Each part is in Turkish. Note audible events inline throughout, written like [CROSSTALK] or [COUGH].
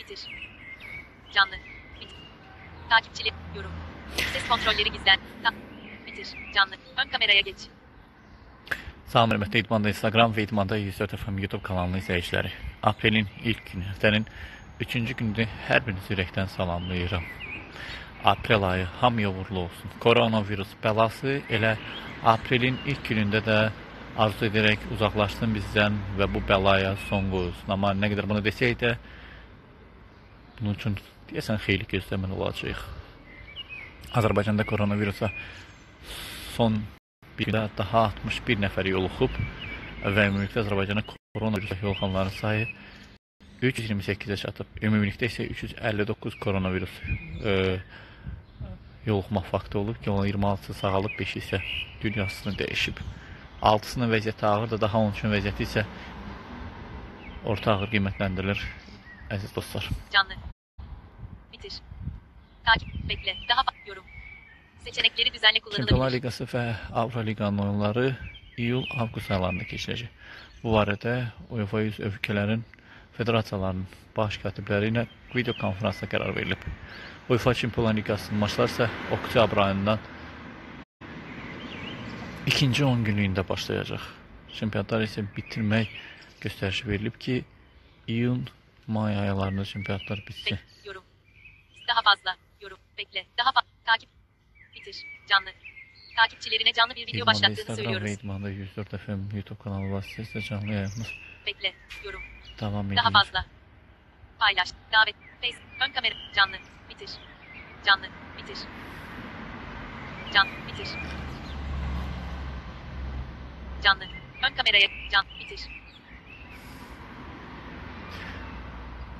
Bitir. Canlı. Bit. Takipçilik. Yorum. Ses kontrolleri gizlen. Ta- Bitir. Canlı. Ön kameraya geç. Salam hörmətli İdmanda Instagram və İdmanda 104 FM YouTube kanalının izləyiciləri. Aprelin ilk günü, həftənin 3-cü gününü hər birinizi ürəkdən salamlayıram. Aprel ayı hamıya uğurlu olsun. Koronavirus bəlası elə aprelin ilk günündə də arzu edərək uzaqlaşsın bizdən və bu bəlaya son qoyulsun. Amma nə qədər bunu desək də bunun üçün deyəsən xeyli gözləməli olacağıq. Azərbaycanda koronavirusa son bir də daha 61 nəfər yoluxub və ümumilikdə Azərbaycana koronavirusa yoluxanların sayı 328-ə çatıb. Ümumilikdə isə 359 koronavirus e, yoluxma faktı olub ki, onun 26-sı sağalıb, 5 isə dünyasını dəyişib. 6-sının vəziyyəti ağırdır, daha onun üçün vəziyyəti isə orta ağır qiymətləndirilir. Əziz dostlar. Canlı. Bitir. Takip. Bekle. Daha yorum. Seçenekleri Çempionlar kullanılabilir. Liqası və Avro Liqanın oyunları iyul-avqust aylarında keçirəcək. Bu barədə UEFA üzv ölkələrin federasiyalarının baş katibləri ilə video konferansda qərar verilib. UEFA Çempionlar Liqasının maçları isə oktyabr ayından ikinci 10 günlüyündə başlayacaq. Çempionatlar isə bitirmək göstərişi verilib ki, iyun may aylarında çempionatlar bitsin. Yorum. Daha fazla. Yorum. Bekle. Daha fazla. Takip. Bitir. Canlı. Takipçilerine canlı bir video başlattığını Instagram söylüyoruz. İdmanda 104 FM YouTube kanalı vasitəsilə canlı yayımız Bekle. Yorum. devam ediyor. Daha fazla. Paylaş. Davet. Face. Ön kamera. Canlı. Bitir. Canlı. Bitir. Can. Bitir. Canlı. Ön kameraya. Can. Bitir.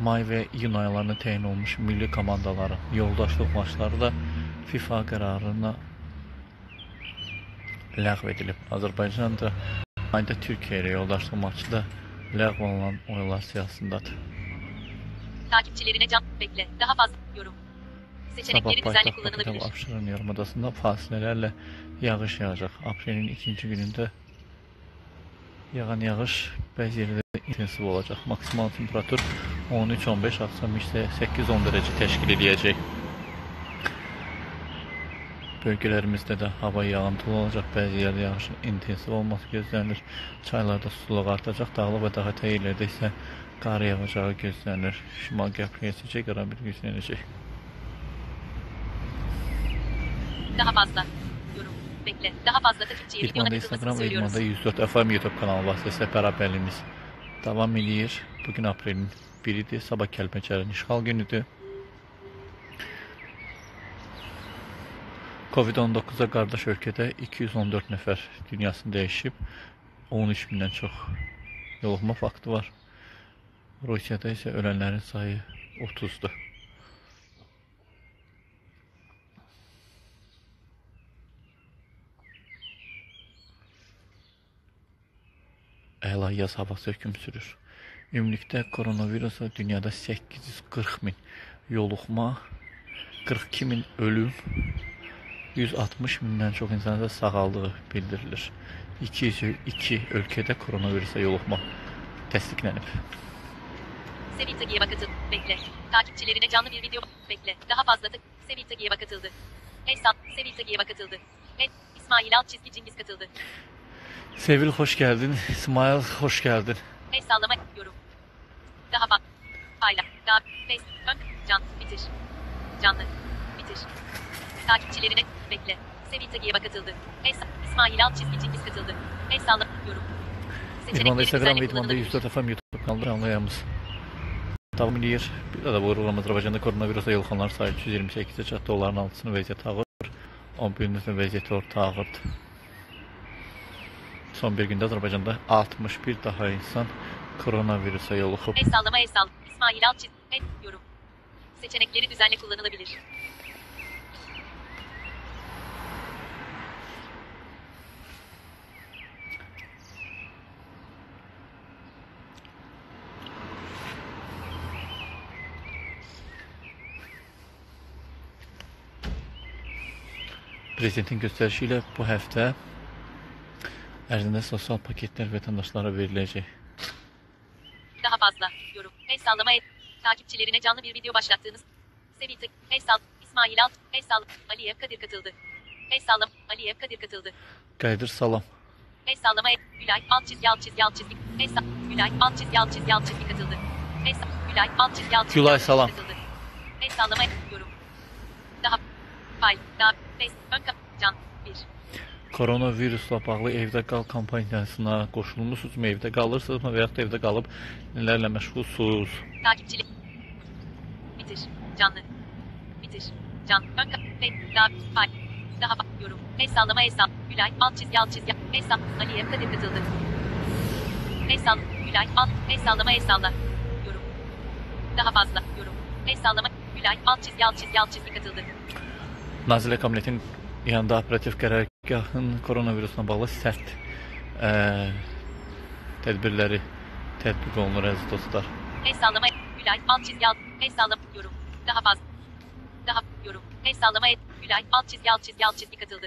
May və iyun aylarına təyin olmuş milli komandaların yoldaşlıq maçları da FIFA qərarına ləğv edilib. Azərbaycan da ayda Türkiyə ilə yoldaşlıq maçı da ləğv olunan oyunlar siyahısındadır. Takipçilerine can. Bekle. Daha fazla. Yorum. Sabah Seçenekleri düzenli kullanılabilir. Abşeron yarımadasında fasilələrlə yağış yağacaq. Aprelin ikinci günündə yağan yağış bəzi yerlərdə intensiv olacaq. Maksimal temperatur 13-15, axşam isə 8-10 dərəcə təşkil edəcək. Bölgələrimizdə də hava yağıntılı olacaq. Bəzi yerlərdə yağışın intensiv olması gözlənilir. Çaylarda sululuq artacaq. Dağlıq və daha təyi yerlərdə isə qar yağacağı gözlənilir. Şimal qəfli əsəcək, qara bir güclənəcək. Daha fazla. Yorum. Bekle. Daha fazla takipçiye videona Instagram söylüyoruz. İdmanda 104 FM YouTube kanalı vasitəsilə bərabərliyimiz davam edir. Bugün aprelin 1-idir. Sabah Kəlbəcərin işğal günüdür. Covid-19-a qardaş ölkədə 214 nəfər dünyasını dəyişib. 13 mindən çox yoluxma faktı var. Rusiyada isə ölənlərin sayı 30-dur. Əla yaz havası hökm sürür. Ümumilikdə koronavirusa dünyada 840 min yoluxma, 42 min ölüm, 160 mindən çox insanın da sağaldığı bildirilir. 202 ölkədə koronavirusa yoluxma təsdiqlənib. Sevil Tagi'ye katıl. Bekle. Takipçilerine canlı bir video. Bekle. Daha fazla tık. Sevil Tagi'ye katıldı. Heysal. Sevil Tagi'ye katıldı. Ve İsmail Alt çizgi Cengiz katıldı. Sevil xoş gəldin. İsmail xoş gəldin. El sallama. Yorum. Daha fazla. Payla. Daha. Face. Ön. Can. Bitir. Canlı. Bitir. Takipçilerine. Bekle. Sevil Tagi'ye katıldı. El sa- İsmail Alt çizgi Cengiz katıldı. El sallama. Yorum. İdmanda Instagram və İdmanda. 104 FM YouTube kanalı canlı yayımız davam edir. Bir də bu proqram Azərbaycanda koronavirusa yoluxanlar sayı 328-ə çatdı. Onların altısının vəziyyəti ağır. 11-in vəziyyəti orta ağırdır. Son bir gündə Azərbaycanda 61 daha insan koronavirusa yoluxub. El sallama el sall. İsmail çizgi. El. Yorum. Seçenekleri düzenli kullanılabilir. Prezidentin göstərişi ilə bu həftə ərzində sosial paketlər vətəndaşlara veriləcək. El sallama el. Takipçilerine canlı bir video başlattığınız. Sevil Tık, Eysal, İsmail Alt, Eysal, Aliyev Kadir katıldı. Eysallam, Aliyev Kadir katıldı. Qayıdır salam. Eysallama, Gülay, alt çizgi alt çizgi alt çizgi. Eysal, Gülay, alt çizgi alt çizgi alt çizgi katıldı. Eysal, Gülay, alt çizgi alt çizgi Gülay, salam. katıldı. Eysallama, yorum. Daha, fay, daha, face, ön kap, can. Koronavirusla bağlı evdə qal kampaniyasına qoşulmusunuzmu? Evdə qalırsınızmı və ya da evdə qalıb nələrlə? Takipçilik. Bitir. Canlı. Bitir. Can. Ön. Daha. Fay. Daha. fa- Yorum. El sallama sall. Gülay. Alt çizgi alt çizgi. El sall. Aliye Kadir katıldı. El sall. Gülay. Alt. El sallama el salla. Yorum. Daha fazla. Yorum. Sallama. Gülay. Alt çizgi alt çizgi alt çizgi katıldı. Nazirlər Kabinetinin yanında operativ qərargahın koronavirusla bağlı sərt ə, tədbirləri tətbiq olunur əziz dostlar. El sallama. Gülay. Alt çizgi alt. Sallama. Yorum. Daha fazla. Daha. Yorum. Sallama. El. Gülay. Alt çizgi alt çizgi alt çizgi katıldı.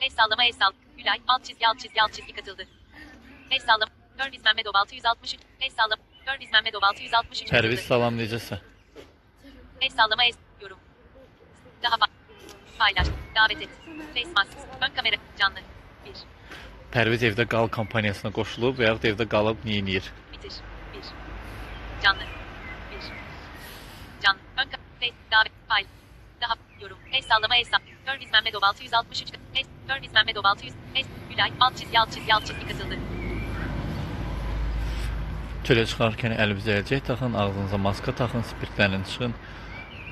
El sallama el. Gülay. Alt çizgi alt çizgi alt çizgi katıldı. El sallama. Görviz Mehmetov 663. El sallama. Görviz Mehmetov 663. Pərviz katıldı. salam necəsən? El sallama. Yorum. Daha fa- Paylaş. Davet et. Face mask. Ön kamera. Canlı. 1. Pərviz evdə qal kampaniyasına qoşulub və ya da evdə qalıb nə edir? Bitir. 1. Canlı. 1. Canlı. Ön ka- Face. Davet. Pay. Daha. Yorum. El sallama el sall. Görviz Mehmetov 663. El. Görviz Mehmetov 600. El. Gülay. Alt çizgi alt çizgi alt çizgi katıldı. Çölə çıxarkən əlinizə əlcək taxın, ağzınıza maska taxın, spirtlərin çıxın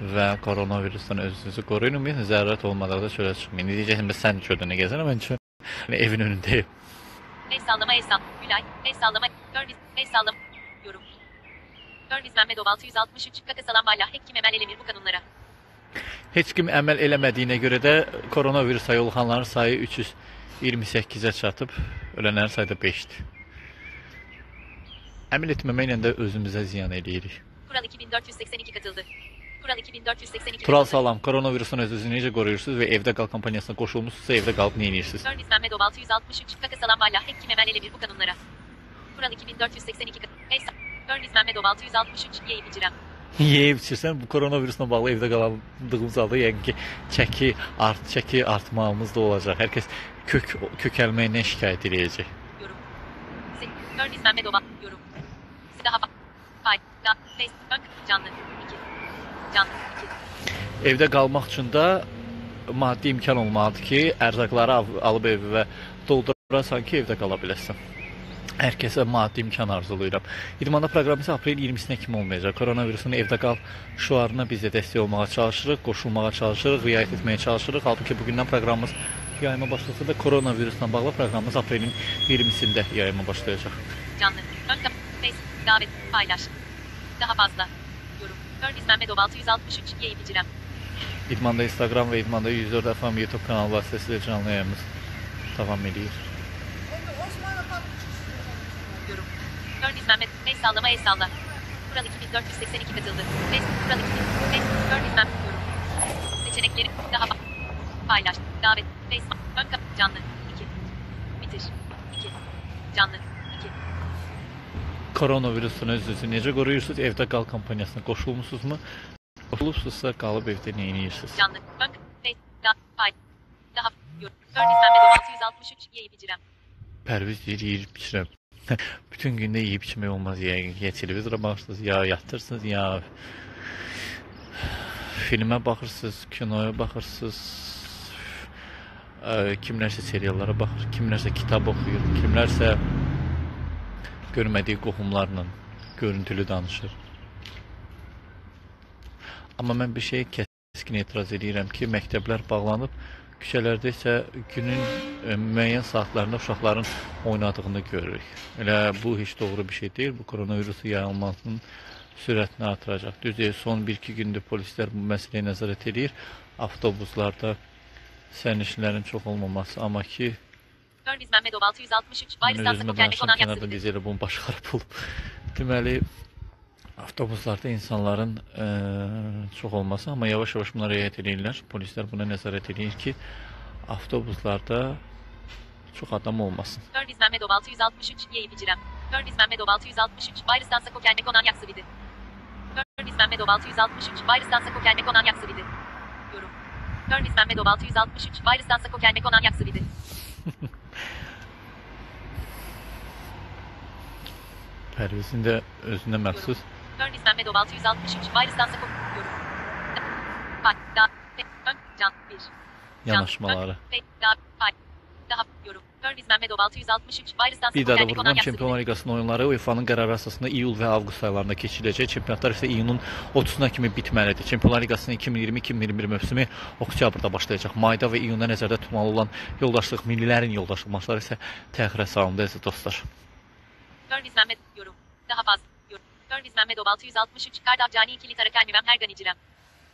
və koronavirusdan özünüzü qoruyun. Ümumiyyətlə zərurət olmadıqda çölə çıxmayın. İndi Deyəcəksən, bəs sən çöldə nə gəzirəm? Mən çöl evin önündəyim. El sallama sall. Gülay. El sallama. Görviz. El sallama. Yorum. Görviz Mehmetov 663. Kaka salam valla. Hekkim Emel Elemir bu kanunlara. Heç kim əməl eləmədiyinə görə də koronavirusa yoluxanların sayı 328-ə çatıb, ölənlərin sayı da 5-dir. Əməl etməməklə də özümüzə ziyan eləyirik. Kural 2482 katıldı. Kural 2482 Tural katıldı. salam, koronavirusdan özünüzü necə qoruyursunuz və evdə qal kampaniyasına qoşulmusunuzsa evdə qalıb nə edirsiniz? Görviz Mehmetov 663. Kaka salam valla. Hekkim Emel Elemir bu kanunlara. Kural 2482 katıldı. El sall. Görviz Mehmetov 663. Yeyip icra. Yeyib içirsən, bu koronavirusla bağlı evdə qaldığımız halda yəqin ki, çəki art çəki artmağımız da olacaq. Hər kəs kök kökəlməyindən şikayət edəcək. Yorum. Se, Görviz Mehmetov al- Yorum. Daha fa- Fay. Canlı. 2. Canlı. 2. Evdə qalmaq üçün də maddi imkan olmalıdır ki, ərzaqları al- alıb evə doldurasan ki, evdə qala biləsən. Hər kəsə maddi imkan arzulayıram. İdmanda proqramı isə aprel 20-sinə kimi olmayacaq. Koronavirusun evdə qal şüarına biz də dəstək olmağa çalışırıq, qoşulmağa çalışırıq, riayət etməyə çalışırıq. Halbuki bugündən proqramımız yayıma başlasa da koronavirusla bağlı proqramımız aprelin 20-sində yayıma başlayacaq. Canlı. Ön kap. Face. Davet. Paylaş. Daha fazla. Yorum. Görviz Mehmetov 663. Yeyip icra. İdmanda Instagram və İdmanda 104 FM YouTube kanalı vasitəsilə canlı yayımız davam edir. Yorum. Görviz Mehmet. El sallama el salla. Kural 2482 katıldı. Face. Kural 2000. Face. Görviz Mehmet. Yorum. Seçenekleri. Daha Paylaş. Davet. Face. Ön kap. Canlı. 2. Bitir. 2. Canlı. 2. Koronavirusdan özünüzü necə qoruyursunuz? Evdə qal kampaniyasına qoşulmusunuzmu? Qoşulubsuzsa qalıb evdə nə edirsiniz? Canlı. Ön. Pay. Daha. Yorum. Görviz Mehmetov 663. Yeyip icra. Pərviz deyir, yeyib içirəm. [LAUGHS] Bütün gündə yeyib içmək olmaz. Ya, ya televizora baxırsınız, ya yatırsınız, ya filmə baxırsınız, kinoya baxırsınız. Ə, kimlərsə seriallara baxır, kimlərsə kitab oxuyur, kimlərsə görmədiyi qohumlarla görüntülü danışır. Amma mən bir şeyə kəskin etiraz edirəm ki, məktəblər bağlanıb, küçələrdə isə günün e, müəyyən saatlarında uşaqların oynadığını görürük. Elə bu heç doğru bir şey deyil. Bu koronavirusu yayılmasının sürətini artıracaq. Düzdür, son 1-2 gündür polislər bu məsələyə nəzarət edir. Avtobuslarda sərnişinlərin çox olmaması, amma ki, Görviz Mehmetov 663. mən Virüsden özümə sıkı gelmek danışım olan kənarda yatsın. biz elə bunu başqarıb olub. Deməli, avtobuslarda insanların ə, çox olması, amma yavaş-yavaş buna riayət edirlər. Polislər buna nəzarət edir ki, avtobuslarda Çox adam olmasın. Örniz Mehmedov 663 Yeyip İcirem. Örniz Mehmedov 663 Bayristansa Kokelme Konan Yaksıvidi. Örniz Mehmedov 663 Bayristansa Kokelme Konan Yaksıvidi. Yorum. Örniz Mehmedov 663 Bayristansa Kokelme Konan Yaksıvidi. [LAUGHS] Pərvizin də özünə məxsus Örniz Mehmedov 663 Bayristansa Kok... Yorum. Pay. Da. Ön. Can. Bir. Can, yanaşmaları. ön, Pe. Da. Pay. Daha. Yorum. Örniz Mehmedov 663 Bayristansa Bir daha da vururam. Yaksıvidi. Çempionlar Liqasının oyunları UEFA-nın qərarı əsasında iyul və avqust aylarında keçiriləcək. Çempionatlar isə iyunun 30-na kimi bitməlidir. Çempionlar Liqasının 2020-2021 mövsümü oktyabrda başlayacaq. Mayda və iyunda nəzərdə tutmalı olan yoldaşlıq, millilərin yoldaşlıq maçları isə təxirə salındı əziz dostlar. Örniz Mehmet. Yorum. Daha fazla. Yorum. Örniz Mehmedov 663 Kardav Cani ikili Tarakel Müvem Hergan İcirem.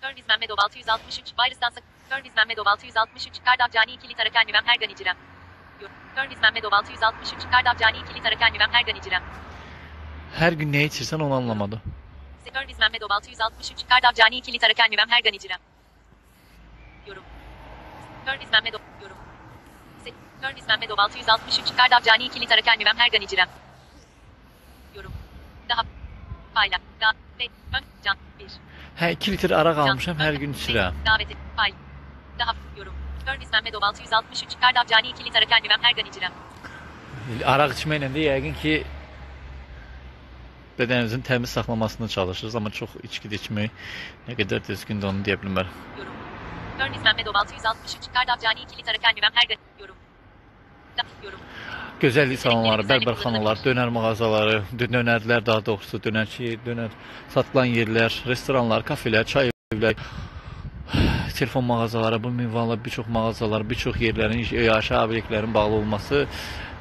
Örniz Mehmedov 663 Bayristansa. Örniz Mehmedov 663 Kardav Cani ikili Tarakel Müvem Hergan İcirem. Yorum. Örniz Mehmedov 663 Kardav Cani ikili Tarakel Müvem Hergan İcirem. Hər gün nə içirsən onu anlamadım. Örniz Mehmedov 663 Kardav Cani ikili Tarakel Müvem Hergan İcirem. Yorum. Örniz Mehmedov. Yorum. Se- Örniz Mehmedov 663 Kardav Cani ikili Tarakel Müvem Hergan İcirem. Yorum. Daha. Payla. Da. Ve. Ön. Can. Bir. Hə 2 litr araq Can, almışam, hər gün içirəm. Davet et. Pay. Daha. Yorum. Örniz Mehmedov 663 Kardav Cani ikili Tarakel Müvem Hergan İcirem. Araq içməklə də yəqin ki bədənimizin təmiz saxlamasını çalışırız, amma çox içki də içmək nə qədər düzgündür onu deyə bilmərəm. Yorum. Örniz Mehmedov 663 Kardav Cani ikili Tarakel Müvem Hergan. Yorum. Da. Yorum. Gözəllik salonları, bərbərxanalar, dönər mağazaları, dö- dönərlər daha doğrusu, dönərçi, dönər satılan yerlər, restoranlar, kafelər, çay evlər, telefon mağazaları, bu minvallı bir çox mağazalar, bir çox yerlərin, yaşayış obyektlərin bağlı olması,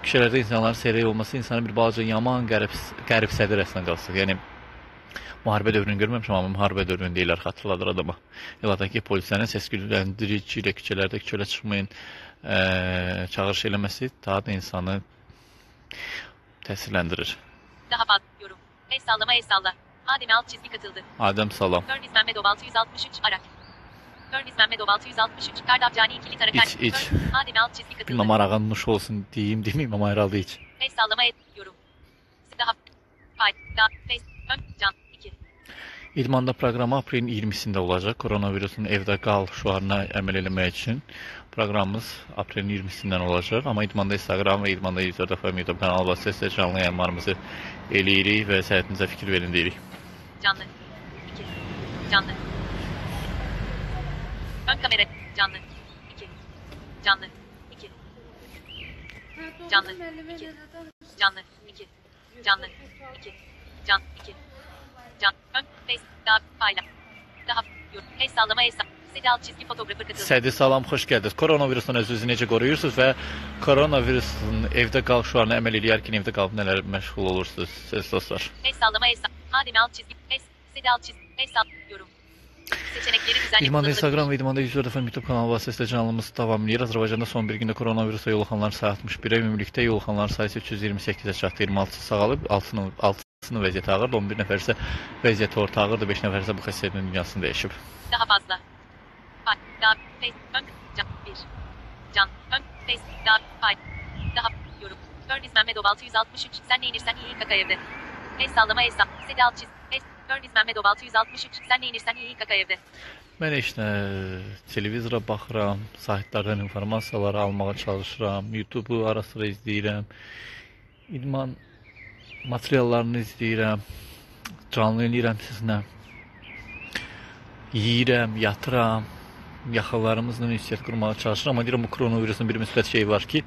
küçələrdə insanların seyrək olması insanı bir balaca yaman qərib qəribsədir əslində qalsın. Yəni müharibə dövrünü görməmişəm, amma müharibə dövrünü deyirlər, xatırladır adama. Eladakı polislərin səs-küyləndirici ilə küçələrdə küçələ çıxmayın, ə, çağırış eləməsi daha da insanı təsirləndirir. Daha fazla. Yorum. El sallama el salla. Adem alt çizgi katıldı. Adəm salam. Örniz Mehmedov 663 Arak. Örniz Mehmedov 663 Kardav Cani ikili Tarakel. İç, iç. Adem alt çizgi katıldı. Bilməm arağın nuş olsun deyim, demeyim amma herhalde hiç. El sallama el. Yorum. Daha. Face. Ön. Can. 2. İdmanda proqramı aprelin 20-sində olacaq. Koronavirusun evdə qal şüarına əməl eləmək üçün proqramımız aprelin 20-sindən olacaq. Amma idmanda Instagram və idmanda 104 FM YouTube kanalı vasitəsilə canlı yayımlarımızı eləyirik və səhhətinizə fikir verin deyirik. Canlı. 2. Canlı. Ön kamera. Canlı. 2. Canlı. 2. Canlı. 2. Canlı. 2. Canlı. 2. Can. 2. Can. Ön. Face. Daha. Payla. Daha. El sallama el sallama. Alt çizgi fotoğrafı katıldı. Sədi salam, xoş gəldiniz. Koronavirusdan özünüzü necə qoruyursunuz və koronavirusun evdə qal şüarına əməl edərkən evdə qalıb nələr məşğul olursunuz, siz dostlar? El sallama el sallama. Alt çizgi. El. Sedi alt çizgi. El sall. Yorum. İdmanda. Instagram və İdmanda 104 FM YouTube kanalı vasitəsilə canlımız davam edir. Azərbaycanda son bir gündə koronavirusa yoluxanlar sayı 61-ə, ümumilikdə yoluxanlar sayısı 328-ə çatdı. 26-sı sağalıb, 6-sının 6-sının vəziyyəti ağırdır, 11 nəfər isə vəziyyəti orta ağırdır, 5 nəfər isə bu xəstəliyin dünyasını dəyişib. Daha fazla. Pay. Daha. Face. Ön. Can. 1. Can. Ön. Face. Daha. Pay. Daha. Yorum. Örniz Mehmedov 663. Sen ne inirsen iyi kaka evde. El sallama el sall. Sedi alt çiz. El. Örniz Mehmedov 663. Sen ne inirsen iyi kaka evde. Mən heç nə televizora baxıram, saytlardan informasiyaları almağa çalışıram, YouTube-u ara sıra izləyirəm. İdman materiallarını izləyirəm. Canlı eləyirəm sizinlə. Yeyirəm, yatıram. Yaxınlarımızla ünsiyyət qurmağa çalışıram. Amma deyirəm bu koronavirusun bir müsbət şeyi var ki,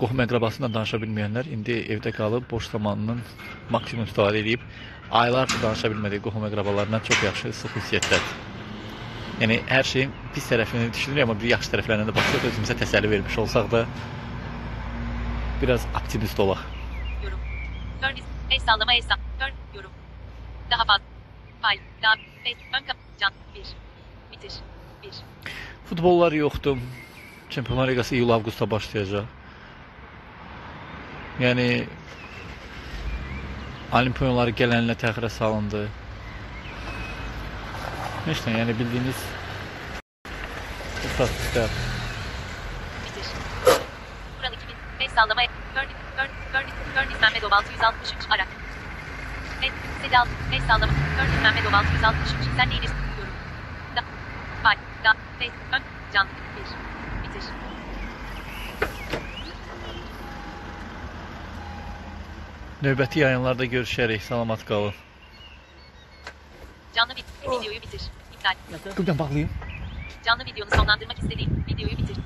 qohum əqrabasından danışa bilməyənlər indi evdə qalıb boş zamanının maksimum istifadə edib aylardır danışa bilmədiyi qohum əqrabalarından çox yaxşı sıx ünsiyyətdədir. Yəni hər şeyin pis tərəfini düşünürəm, amma bir yaxşı tərəflərinə də baxsaq özümüzə təsəlli vermiş olsaq da biraz optimist olaq. Yorum. Örniz. El sallama el sall. Ön. Yorum. Daha fazla. Pay. Daha. Face. Ön. Can. 1. Bitiş. 1. Futbollar yoxdur. Çempionlar Liqası iyul-avqustda başlayacaq. Yəni Olimpiya oyunları gələnlə təxirə salındı. Heç nə, yəni bildiyiniz bu proseslər Bitiş. sallama. Gör, Mehmetov 663 ara. Et, Sedal, el sallama. Gör, Mehmetov 663. Sen neyin istiyorum? Da, bay, da, ve, ön, can, bir, bitir. Növbəti yayınlarda görüşərik. Salamat qalın. Canlı videoyu bitir. İptal. Buradan bağlayayım. Canlı videonu sonlandırmak istediğin videoyu bitir.